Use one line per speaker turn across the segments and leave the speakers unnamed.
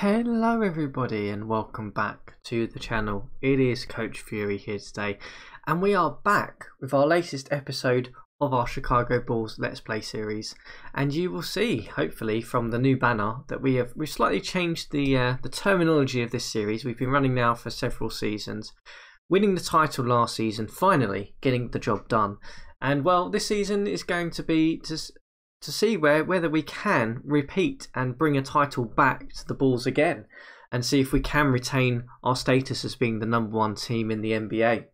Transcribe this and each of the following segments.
Hello everybody and welcome back to the channel. It is Coach Fury here today and we are back with our latest episode of our Chicago Bulls Let's Play series and you will see hopefully from the new banner that we have we've slightly changed the uh, the terminology of this series. We've been running now for several seasons. Winning the title last season, finally getting the job done. And well, this season is going to be to to see where whether we can repeat and bring a title back to the Bulls again and see if we can retain our status as being the number one team in the NBA.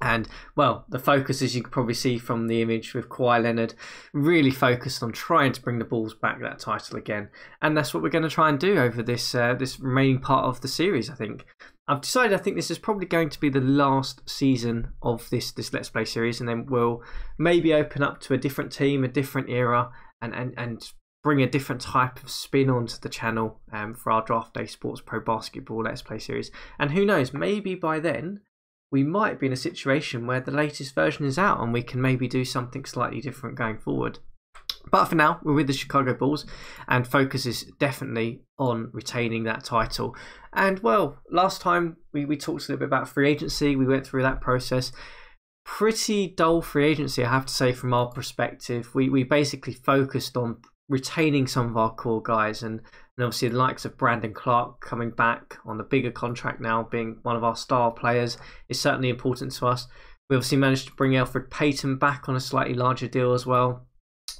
And well, the focus, as you can probably see from the image with Kawhi Leonard, really focused on trying to bring the Bulls back that title again, and that's what we're going to try and do over this uh, this remaining part of the series. I think I've decided I think this is probably going to be the last season of this this Let's Play series, and then we'll maybe open up to a different team, a different era, and and and bring a different type of spin onto the channel um, for our Draft Day Sports Pro Basketball Let's Play series. And who knows, maybe by then we might be in a situation where the latest version is out and we can maybe do something slightly different going forward. But for now, we're with the Chicago Bulls, and focus is definitely on retaining that title. And well, last time we, we talked a little bit about free agency, we went through that process. Pretty dull free agency, I have to say, from our perspective. We, we basically focused on retaining some of our core guys and and obviously the likes of Brandon Clark coming back on the bigger contract now, being one of our star players, is certainly important to us. We obviously managed to bring Alfred Payton back on a slightly larger deal as well.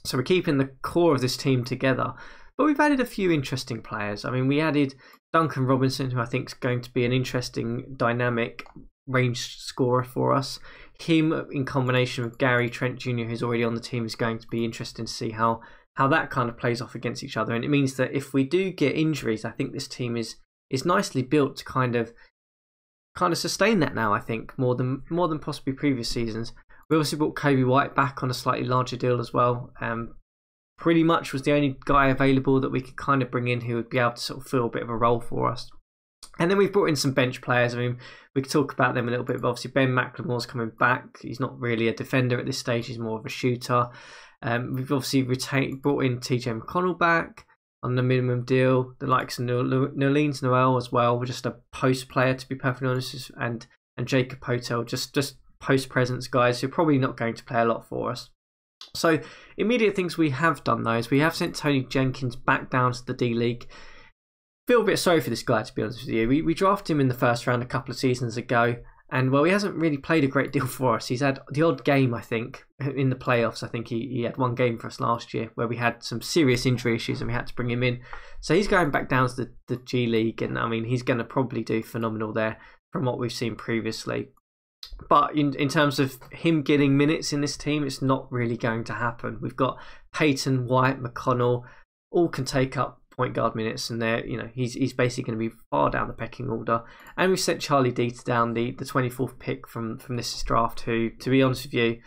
So we're keeping the core of this team together. But we've added a few interesting players. I mean, we added Duncan Robinson, who I think is going to be an interesting, dynamic range scorer for us. Him in combination with Gary Trent Jr., who's already on the team, is going to be interesting to see how how that kind of plays off against each other. And it means that if we do get injuries, I think this team is is nicely built to kind of kind of sustain that now. I think more than more than possibly previous seasons. We also brought Coby White back on a slightly larger deal as well. Um, pretty much was the only guy available that we could kind of bring in who would be able to sort of fill a bit of a role for us. And then we've brought in some bench players. I mean, we could talk about them a little bit, but obviously Ben McLemore's coming back. He's not really a defender at this stage; he's more of a shooter. Um, we've obviously retained, brought in TJ McConnell back on the minimum deal. The likes of Nerlens Noel as well, We're just a post player to be perfectly honest, and and Jakob Poeltl, just just post presence guys who are probably not going to play a lot for us. So immediate things we have done though is we have sent Tony Jenkins back down to the D League. Feel a bit sorry for this guy to be honest with you. We we drafted him in the first round a couple of seasons ago. And well, he hasn't really played a great deal for us. He's had the odd game, I think, in the playoffs. I think he, he had one game for us last year where we had some serious injury issues and we had to bring him in. So he's going back down to the, the G League. And I mean, he's going to probably do phenomenal there from what we've seen previously. But in, in terms of him getting minutes in this team, it's not really going to happen. We've got Payton, White, McConnell, all can take up point guard minutes, and there, you know, he's he's basically going to be far down the pecking order. And we've sent Charlie Dieter down the the twenty fourth pick from from this draft. Who, to be honest with you,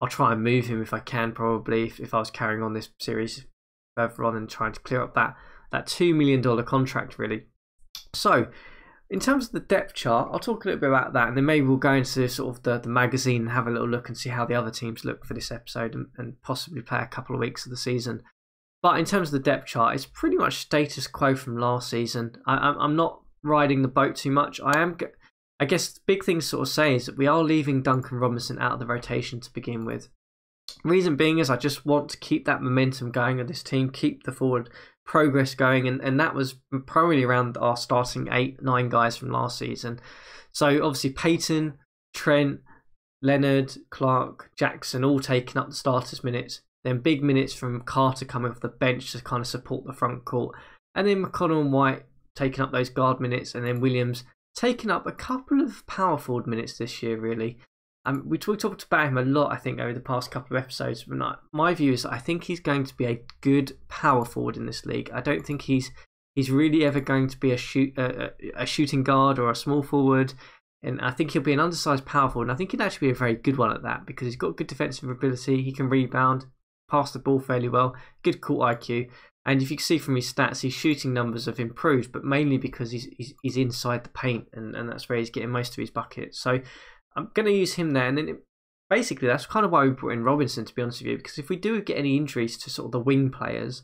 I'll try and move him if I can. Probably if, if I was carrying on this series further on and trying to clear up that that two million dollar contract, really. So. In terms of the depth chart, I'll talk a little bit about that, and then maybe we'll go into sort of the, the magazine and have a little look and see how the other teams look for this episode, and, and possibly play a couple of weeks of the season. But in terms of the depth chart, it's pretty much status quo from last season. I, am not riding the boat too much. I am. I guess the big thing to sort of say is that we are leaving Duncan Robinson out of the rotation to begin with. Reason being is I just want to keep that momentum going of this team, keep the forward progress going, and, and that was primarily around our starting eight, nine guys from last season. So obviously Payton, Trent, Leonard, Clark, Jackson all taking up the starters minutes. Then big minutes from Carter coming off the bench to kind of support the front court. And then McConnell and White taking up those guard minutes. And then Williams taking up a couple of power forward minutes this year, really. Um, we talked about him a lot, I think, over the past couple of episodes. But my view is I think he's going to be a good power forward in this league. I don't think he's he's really ever going to be a shoot a, a shooting guard or a small forward. And I think he'll be an undersized power forward. And I think he'd actually be a very good one at that because he's got good defensive ability. He can rebound pass the ball fairly well, good court IQ. And if you can see from his stats, his shooting numbers have improved, but mainly because he's he's, he's inside the paint, and, and that's where he's getting most of his buckets. So I'm going to use him there, and then it, basically that's kind of why we brought in Robinson, to be honest with you, because if we do get any injuries to sort of the wing players,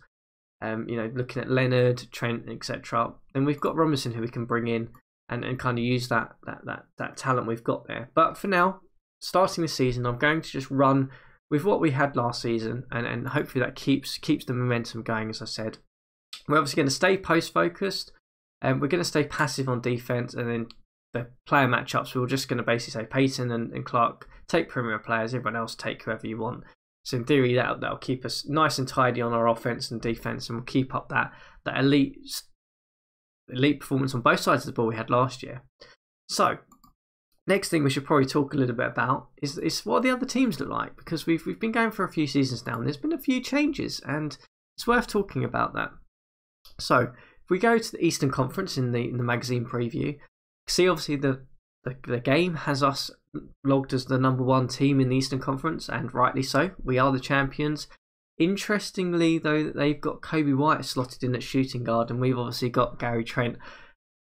um, you know, looking at Leonard, Trent, etc., then we've got Robinson who we can bring in and, and kind of use that, that that that talent we've got there. But for now, starting the season, I'm going to just run with what we had last season, and, and hopefully that keeps keeps the momentum going. As I said, we're obviously going to stay post focused, and we're going to stay passive on defense, and then the player matchups, we're just going to basically say Payton and, and Clark take premier players, everyone else take whoever you want. So in theory, that that'll keep us nice and tidy on our offense and defense, and we'll keep up that that elite elite performance on both sides of the ball we had last year. So next thing we should probably talk a little bit about is, is what the other teams look like because we've we've been going for a few seasons now and there's been a few changes and it's worth talking about that. So if we go to the Eastern Conference in the in the magazine preview, see obviously the the, the game has us logged as the number one team in the Eastern Conference and rightly so. We are the champions. Interestingly, though, they've got Coby White slotted in at shooting guard, and we've obviously got Gary Trent.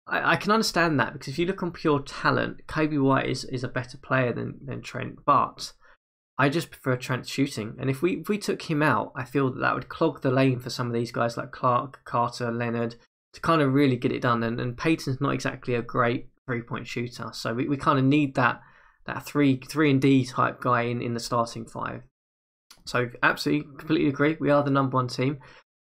I, I can understand that because if you look on pure talent, Coby White is, is a better player than, than Trent, but I just prefer Trent shooting. And if we if we took him out, I feel that that would clog the lane for some of these guys like Clark, Carter, Leonard to kind of really get it done. And, and Payton's not exactly a great three point shooter, so we, we kind of need that that three three and D type guy in, in the starting five. So absolutely, completely agree. We are the number one team.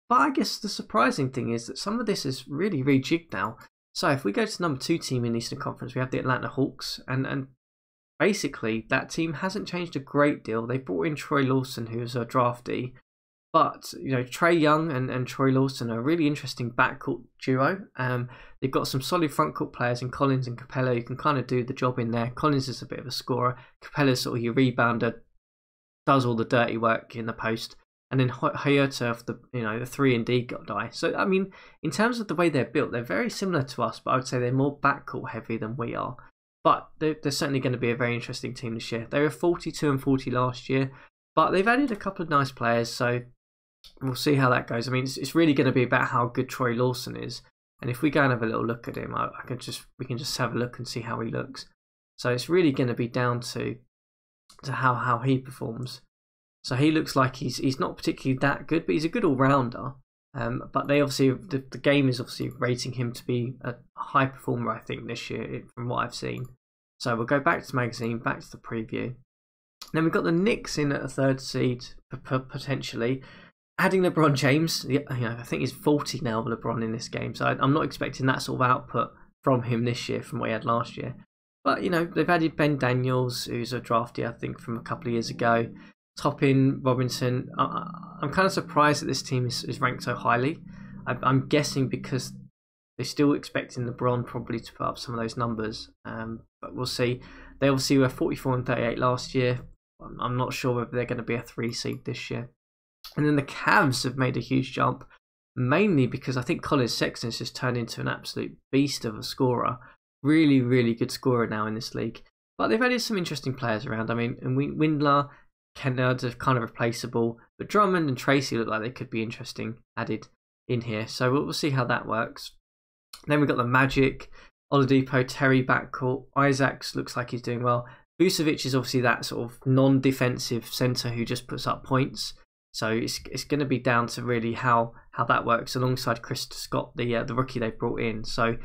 But I guess the surprising thing is that some of this is really rejigged now. So if we go to the number two team in the Eastern Conference, we have the Atlanta Hawks, and and basically that team hasn't changed a great deal. They brought in Troy Lawson, who's a draftee, but you know Trae Young and, and Troy Lawson are a really interesting backcourt duo. Um, they've got some solid frontcourt players in Collins and Capela who can kind of do the job in there. Collins is a bit of a scorer. Capela's sort of your rebounder, does all the dirty work in the post and then Hayata the you know the three and D guy. So I mean, in terms of the way they're built, they're very similar to us, but I would say they're more backcourt heavy than we are. But they're, they're certainly going to be a very interesting team this year. They were 42 and 40 last year, but they've added a couple of nice players, so we'll see how that goes. I mean, it's, it's really going to be about how good Troy Lawson is, and if we go and have a little look at him, I, I can just we can just have a look and see how he looks. So it's really going to be down to to how how he performs. So he looks like he's he's not particularly that good, but he's a good all rounder. Um, but they obviously the, the game is obviously rating him to be a high performer. I think this year from what I've seen. So we'll go back to the magazine, back to the preview. Then we've got the Knicks in at a third seed potentially. Adding LeBron James, you know, I think he's 40 now, LeBron in this game. So I'm not expecting that sort of output from him this year from what he had last year. But you know, they've added Ben Daniels, who's a drafty, I think, from a couple of years ago. Toppin, Robinson. I'm kind of surprised that this team is, is ranked so highly. I'm guessing because they're still expecting LeBron probably to put up some of those numbers, um, but we'll see. They obviously were 44 and 38 last year. I'm not sure whether they're going to be a three seed this year. And then the Cavs have made a huge jump, mainly because I think Collin Sexton's just turned into an absolute beast of a scorer. Really, really good scorer now in this league. But they've added some interesting players around. I mean, and Windler Kennard are kind of replaceable, but Drummond and Tracy look like they could be interesting added in here. So we'll, we'll see how that works. Then we've got the Magic, Oladipo, Terry backcourt. Isaacs looks like he's doing well. Vucevic is obviously that sort of non-defensive center who just puts up points. So it's it's going to be down to really how how that works alongside Chris Scott, the uh, the rookie they brought in. So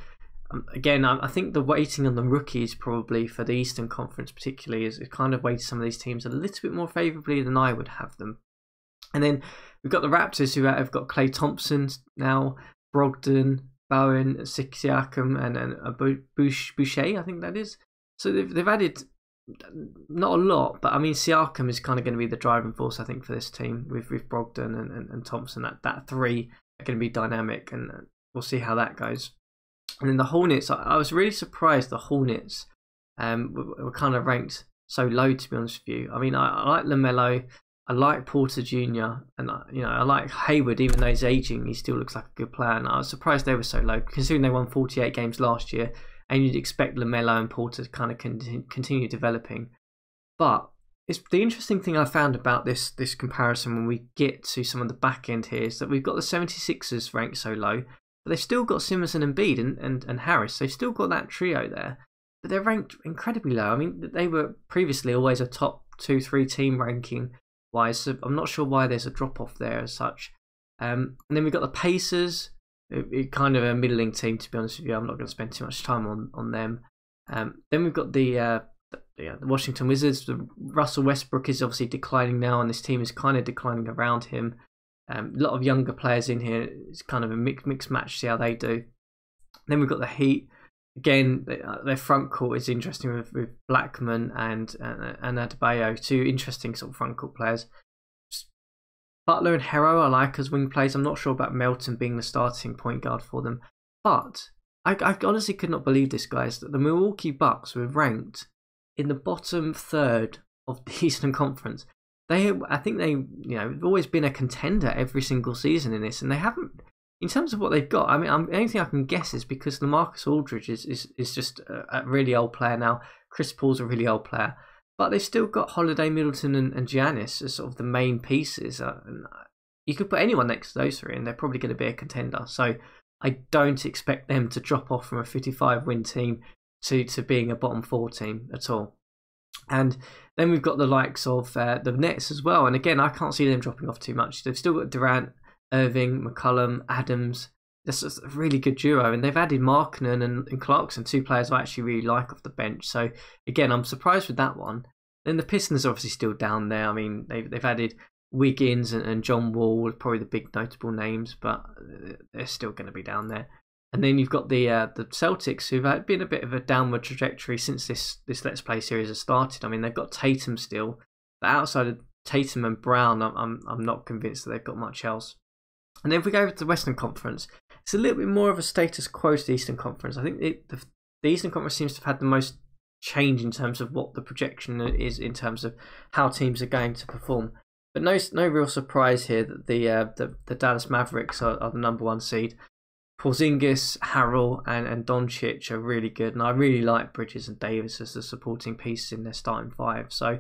um, again, I, I, think the weighting on the rookies probably for the Eastern Conference, particularly, is, is kind of weighted some of these teams a little bit more favourably than I would have them. And then we've got the Raptors who have got Klay Thompson now, Brogdon, Bowen, Siakam, and, and Boucher, I think that is. So they've, they've added not a lot, but I mean Siakam is kind of going to be the driving force, I think, for this team with with Brogdon and, and, and Thompson. That that three are going to be dynamic, and we'll see how that goes. And then the Hornets, I, was really surprised the Hornets um, were, were, kind of ranked so low, to be honest with you. I mean, I, I like LaMelo, I like Porter Jr., and I, you know, I like Hayward, even though he's aging, he still looks like a good player. And I was surprised they were so low, considering they won 48 games last year, and you'd expect LaMelo and Porter to kind of continue developing. But it's the interesting thing I found about this this comparison when we get to some of the back end here is that we've got the 76ers ranked so low, but they've still got Simmons and Embiid and, and, and Harris. They've still got that trio there. But they're ranked incredibly low. I mean, they were previously always a top two, three team ranking wise. So I'm not sure why there's a drop off there as such. Um, and then we've got the Pacers, it, kind of a middling team to be honest with you. I'm not going to spend too much time on on them. Um, then we've got the, uh, the, yeah, the Washington Wizards. The Russell Westbrook is obviously declining now, and this team is kind of declining around him. Um, a lot of younger players in here. It's kind of a mix, mixed match. See how they do. Then we've got the Heat. Again, uh, their front court is interesting with, with Blackman and uh, and Adebayo, two interesting sort of front court players. Butler and Herro I like as wing plays. I'm not sure about Melton being the starting point guard for them, but I, I honestly could not believe this, guys. That the Milwaukee Bucks were ranked in the bottom third of the Eastern Conference. They, I think they, you know, have always been a contender every single season in this, and they haven't. In terms of what they've got, I mean, I'm, thing I can guess is because LaMarcus Aldridge is is, is just a, a really old player now. Chris Paul's a really old player, but they've still got Holiday, Middleton, and, and Giannis as sort of the main pieces. Uh, and you could put anyone next to those three, and they're probably going to be a contender. So I don't expect them to drop off from a 55 win team to, to being a bottom four team at all. And then we've got the likes of uh, the Nets as well. And again, I can't see them dropping off too much. They've still got Durant, Irving, McCollum, Adams. That's a really good duo. And they've added Markkanen and, and Clarkson, two players I actually really like off the bench. So again, I'm surprised with that one. Then the Pistons are obviously still down there. I mean, they've, they've added Wiggins and, and John Wall, probably the big notable names, but they're still going to be down there. And then you've got the uh, the Celtics, who've been a bit of a downward trajectory since this this Let's Play series has started. I mean, they've got Tatum still, but outside of Tatum and Brown, I'm I'm, I'm not convinced that they've got much else. And then if we go over to the Western Conference, it's a little bit more of a status quo to the Eastern Conference. I think it, the, the Eastern Conference seems to have had the most change in terms of what the projection is in terms of how teams are going to perform. But no, no real surprise here that the uh, the, the Dallas Mavericks are, are the number one seed. Porzingis, Harrell, and, and Doncic are really good, and I really like Bridges and Davis as the supporting pieces in their starting five. So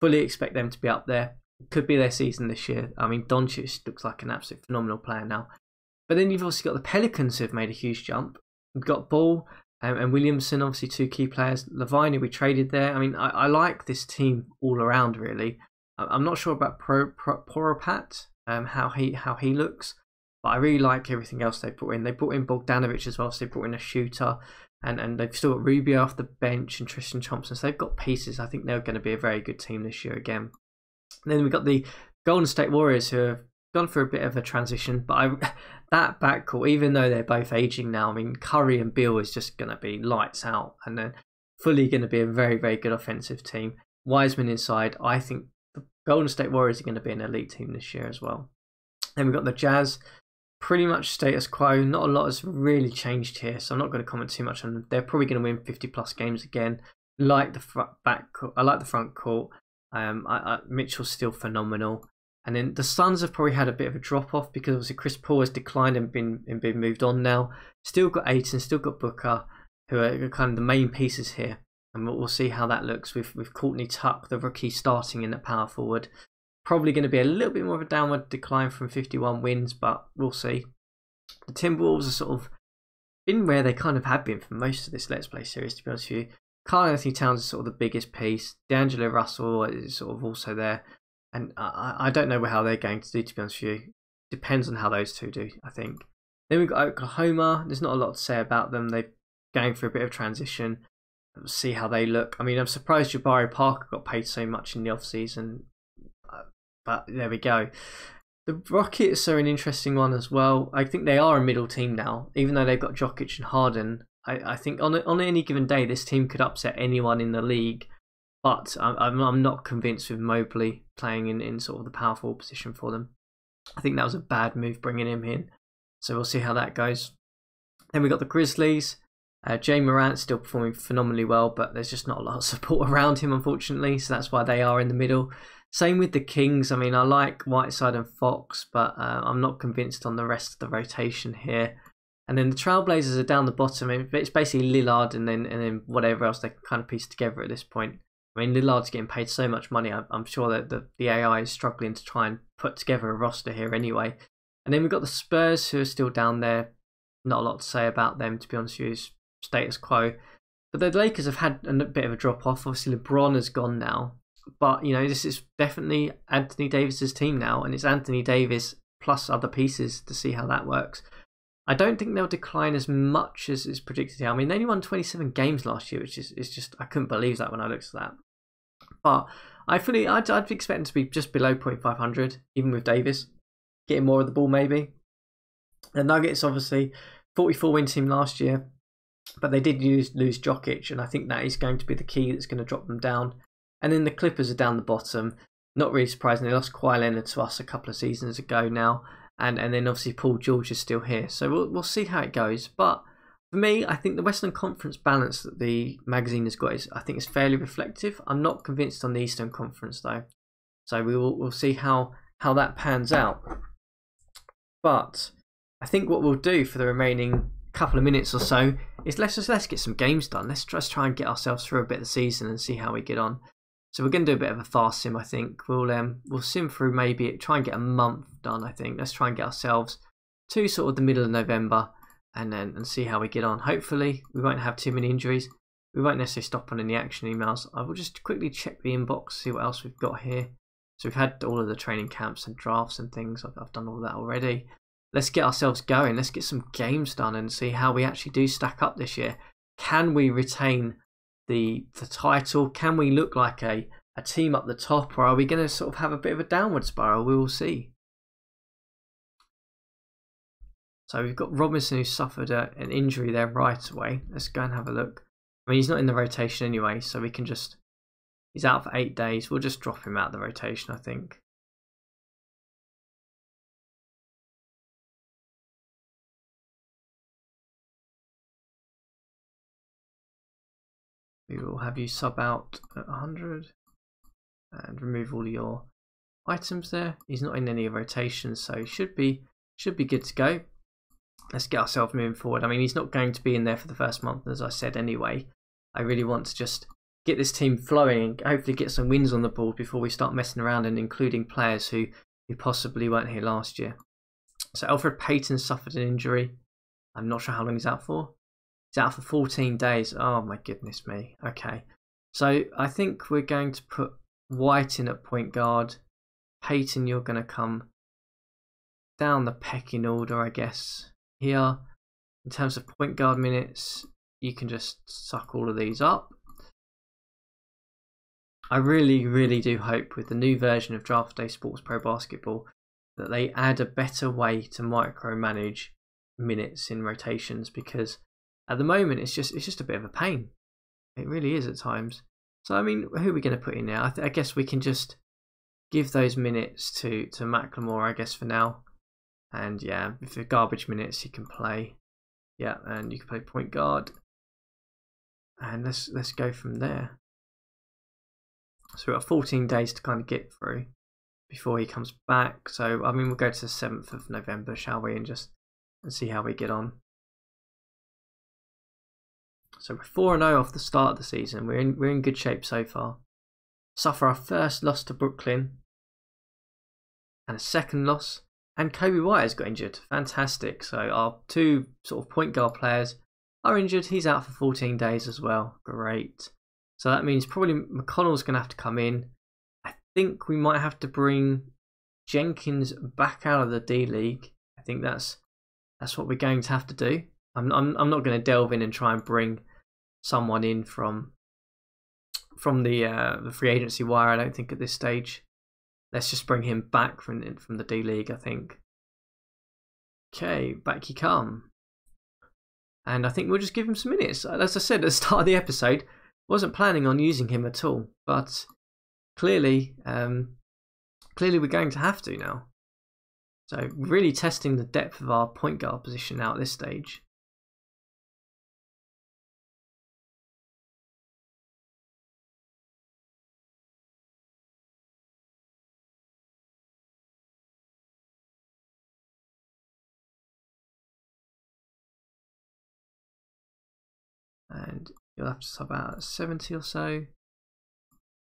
fully expect them to be up there. Could be their season this year. I mean, Doncic looks like an absolute phenomenal player now. But then you've also got the Pelicans who've made a huge jump. We've got Ball um, and Williamson, obviously two key players. LaVine, who we traded there. I mean, I, I like this team all around really. I'm not sure about Pro, Pro Poropat, um, how he how he looks, but I really like everything else they put in. They brought in Bogdanovic as well, so they brought in a shooter, and and they've still got Rubio off the bench and Tristan Thompson. So they've got pieces. I think they're going to be a very good team this year again. And then we've got the Golden State Warriors who have gone for a bit of a transition, but I that backcourt, even though they're both aging now, I mean Curry and Beal is just going to be lights out, and then fully going to be a very very good offensive team. Wiseman inside, I think the Golden State Warriors are going to be an elite team this year as well. Then we've got the Jazz, pretty much status quo. Not a lot has really changed here, so I'm not going to comment too much on them. They're probably going to win 50 plus games again. Like the front back, I like the front court. Um, I, I, Mitchell's still phenomenal. And then the Suns have probably had a bit of a drop off because obviously Chris Paul has declined and been and been moved on now. Still got Ayton, still got Booker, who are kind of the main pieces here and we'll, see how that looks with with Courtney Tuck, the rookie, starting in at power forward. Probably going to be a little bit more of a downward decline from 51 wins, but we'll see. The Timberwolves are sort of been where they kind of have been for most of this Let's Play series, to be honest with you. Karl-Anthony Towns is sort of the biggest piece. D'Angelo Russell is sort of also there. And I, I don't know how they're going to do, to be honest with you. Depends on how those two do, I think. Then we've got Oklahoma. There's not a lot to say about them. They're going through a bit of transition see how they look. I mean, I'm surprised Jabari Parker got paid so much in the off season, uh, but there we go. The Rockets are an interesting one as well. I think they are a middle team now, even though they've got Jokic and Harden. I, I think on on any given day, this team could upset anyone in the league. But I'm, I'm not convinced with Mobley playing in, in sort of the powerful position for them. I think that was a bad move bringing him in. So we'll see how that goes. Then we got the Grizzlies. Uh, Ja Morant's still performing phenomenally well, but there's just not a lot of support around him, unfortunately. So that's why they are in the middle. Same with the Kings. I mean, I like Whiteside and Fox, but uh, I'm not convinced on the rest of the rotation here. And then the Trailblazers are down the bottom. It's basically Lillard and then and then whatever else they can kind of piece together at this point. I mean, Lillard's getting paid so much money. I'm sure that the, the AI is struggling to try and put together a roster here anyway. And then we've got the Spurs who are still down there. Not a lot to say about them, to be honest with you status quo. But the Lakers have had a bit of a drop off. Obviously, LeBron has gone now, but you know this is definitely Anthony Davis's team now, and it's Anthony Davis plus other pieces to see how that works. I don't think they'll decline as much as is predicted here. I mean, they only won 27 games last year, which is, is just, I couldn't believe that when I looked at that. But I fully, I'd, I'd expect them to be just below 0.500, even with Davis. Getting more of the ball, maybe. The Nuggets, obviously, 44 win team last year, but they did lose, lose Jokic, and I think that is going to be the key that's going to drop them down. And then the Clippers are down the bottom. Not really surprising. They lost Kawhi Leonard to us a couple of seasons ago now and and then obviously Paul George is still here. So we'll we'll see how it goes. But for me, I think the Western Conference balance that the magazine has got is I think is fairly reflective. I'm not convinced on the Eastern Conference though, so we will we'll see how how that pans out. But I think what we'll do for the remaining couple of minutes or so is let's just let's get some games done. Let's just try and get ourselves through a bit of the season and see how we get on. So we're going to do a bit of a fast sim, I think. We'll um, we'll sim through maybe try and get a month done. I think let's try and get ourselves to sort of the middle of November, and then and see how we get on. Hopefully, we won't have too many injuries. We won't necessarily stop on any action emails. I will just quickly check the inbox, see what else we've got here. So we've had all of the training camps and drafts and things. I've, I've done all that already. Let's get ourselves going. Let's get some games done and see how we actually do stack up this year. Can we retain the the title? Can we look like a a team up the top, or are we going to sort of have a bit of a downward spiral? We will see. So we've got Robinson who suffered a, an injury there right away. Let's go and have a look. I mean, he's not in the rotation anyway, so we can just. He's out for eight days. We'll just drop him out of the rotation, I think. We will have you sub out at 100 and remove all your items there. He's not in any rotation, so should be should be good to go. Let's get ourselves moving forward. I mean, he's not going to be in there for the first month, as I said anyway. I really want to just get this team flowing and hopefully get some wins on the board before we start messing around and including players who, who possibly weren't here last year. So Alfred Payton suffered an injury. I'm not sure how long he's out for. He's out for 14 days. Oh my goodness me. Okay. So I think we're going to put White in at point guard. Payton, you're going to come down the pecking order, I guess. Here, in terms of point guard minutes, you can just suck all of these up. I really, really do hope with the new version of Draft Day Sports Pro Basketball that they add a better way to micromanage minutes in rotations because at the moment it's just it's just a bit of a pain. It really is at times. So I mean, who are we going to put in now? I, I, guess we can just give those minutes to to McLemore, I guess for now. And yeah, if the garbage minutes, he can play. Yeah, and you can play point guard. And let's let's go from there. So we've got 14 days to kind of get through before he comes back. So I mean, we'll go to the 7th of November, shall we, and just and see how we get on. So we're 4 0 off the start of the season. We're in, we're in good shape so far. Suffer our first loss to Brooklyn and a second loss. And Coby White has got injured. Fantastic. So our two sort of point guard players are injured. He's out for 14 days as well. Great. So that means probably McConnell's going to have to come in. I think we might have to bring Jenkins back out of the D League. I think that's that's what we're going to have to do. I'm I'm I'm not going to delve in and try and bring someone in from from the uh, the free agency wire. I don't think at this stage. Let's just bring him back from from the D League. I think. Okay, back you come. And I think we'll just give him some minutes. As I said at the start of the episode, wasn't planning on using him at all, but clearly, um, clearly we're going to have to now. So really testing the depth of our point guard position now at this stage. You'll have to sub out 70 or so.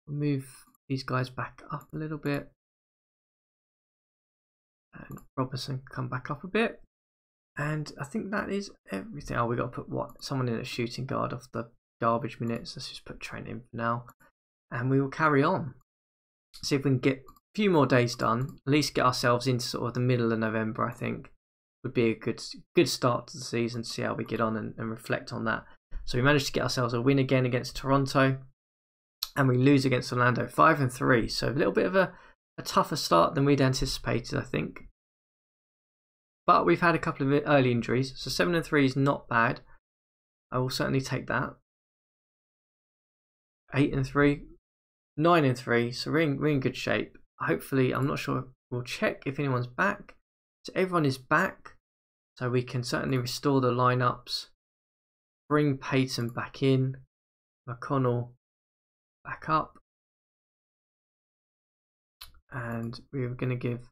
Move these guys back up a little bit. And Robertson come back up a bit. And I think that is everything. Oh, we got to put what? Someone in a shooting guard off the garbage minutes. Let's just put Trent in for now. And we will carry on. See if we can get a few more days done, at least get ourselves into sort of the middle of November, I think would be a good good start to the season, see how we get on and, and reflect on that. So we managed to get ourselves a win again against Toronto and we lose against Orlando 5 and 3. So a little bit of a, a tougher start than we'd anticipated, I think. But we've had a couple of early injuries, so 7 and 3 is not bad. I will certainly take that. 8 and 3, 9 and 3, so we're in, we're in good shape. Hopefully, I'm not sure, we'll check if anyone's back. So everyone is back, so we can certainly restore the lineups. Bring Payton back in, McConnell back up, and we're going to give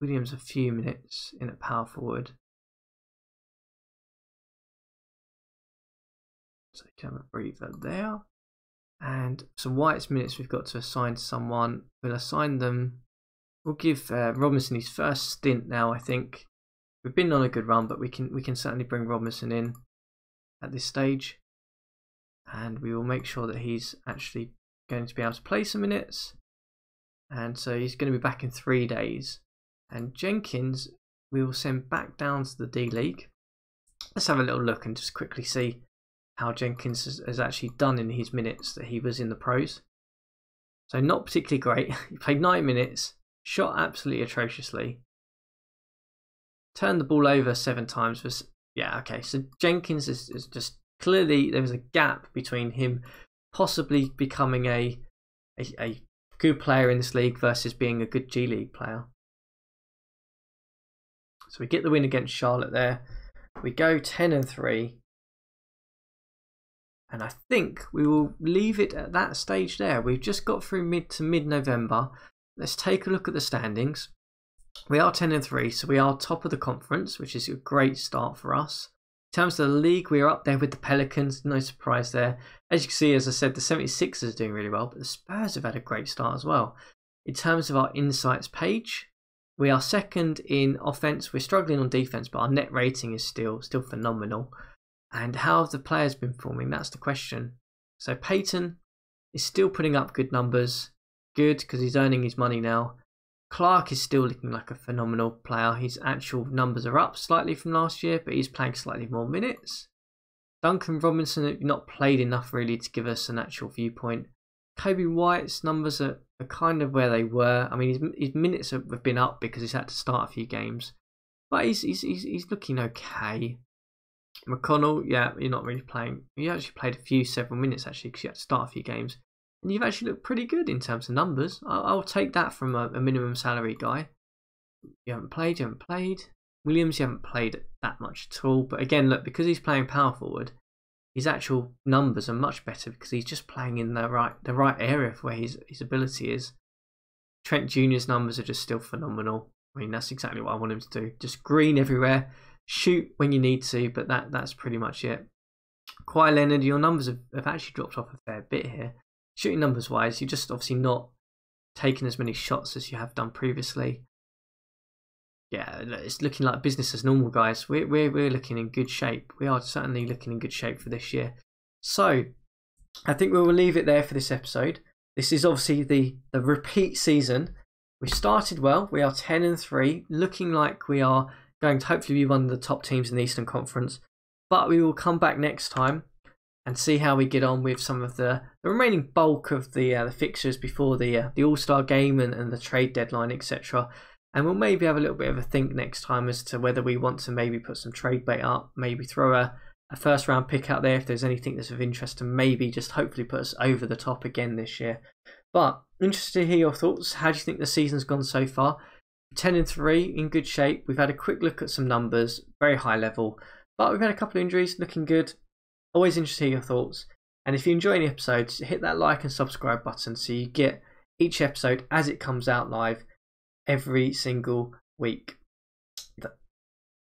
Williams a few minutes in a power forward. So you can a breather there. And some White's minutes we've got to assign to someone. We'll assign them We'll give uh, Robinson his first stint now. I think we've been on a good run, but we can we can certainly bring Robinson in at this stage, and we will make sure that he's actually going to be able to play some minutes. And so he's going to be back in three days. And Jenkins, we will send back down to the D League. Let's have a little look and just quickly see how Jenkins has, has actually done in his minutes that he was in the pros. So not particularly great. he played nine minutes, shot absolutely atrociously. Turned the ball over seven times. Was yeah okay. So Jenkins is, is just clearly there was a gap between him possibly becoming a, a a good player in this league versus being a good G League player. So we get the win against Charlotte there. We go 10 and 3. And I think we will leave it at that stage there. We've just got through mid to mid November. Let's take a look at the standings. We are 10 and 3, so we are top of the conference, which is a great start for us. In terms of the league, we are up there with the Pelicans, no surprise there. As you can see, as I said, the 76ers are doing really well, but the Spurs have had a great start as well. In terms of our insights page, we are second in offense. We're struggling on defense, but our net rating is still still phenomenal. And how have the players been performing? That's the question. So Payton is still putting up good numbers good because he's earning his money now. Clark is still looking like a phenomenal player. His actual numbers are up slightly from last year, but he's playing slightly more minutes. Duncan Robinson uh, not played enough really to give us an actual viewpoint. Coby White's numbers are, are kind of where they were. I mean, his, his minutes have been up because he's had to start a few games, but he's he's he's, he's looking okay. McConnell, yeah, you're not really playing. You actually played a few several minutes actually because you had to start a few games you've actually looked pretty good in terms of numbers. I'll, I'll take that from a, a, minimum salary guy. You haven't played, you haven't played. Williams, you haven't played that much at all. But again, look, because he's playing power forward, his actual numbers are much better because he's just playing in the right the right area for where his his ability is. Trent Jr.'s numbers are just still phenomenal. I mean, that's exactly what I want him to do. Just green everywhere, shoot when you need to, but that that's pretty much it. Kawhi Leonard, your numbers have, have actually dropped off a fair bit here shooting numbers wise, you're just obviously not taking as many shots as you have done previously. Yeah, it's looking like business as normal, guys. We're, we're, we're looking in good shape. We are certainly looking in good shape for this year. So, I think we will leave it there for this episode. This is obviously the, the repeat season. We started well. We are 10 and 3, looking like we are going to hopefully be one of the top teams in the Eastern Conference. But we will come back next time and see how we get on with some of the, the remaining bulk of the uh, the fixtures before the uh, the All Star game and, and the trade deadline, etc. And we'll maybe have a little bit of a think next time as to whether we want to maybe put some trade bait up, maybe throw a, a first round pick out there if there's anything that's of interest, and maybe just hopefully put us over the top again this year. But interested to hear your thoughts. How do you think the season's gone so far? 10 and 3 in good shape. We've had a quick look at some numbers, very high level, but we've had a couple of injuries looking good. Always interested to hear your thoughts. And if you enjoy any episodes, hit that like and subscribe button so you get each episode as it comes out live every single week.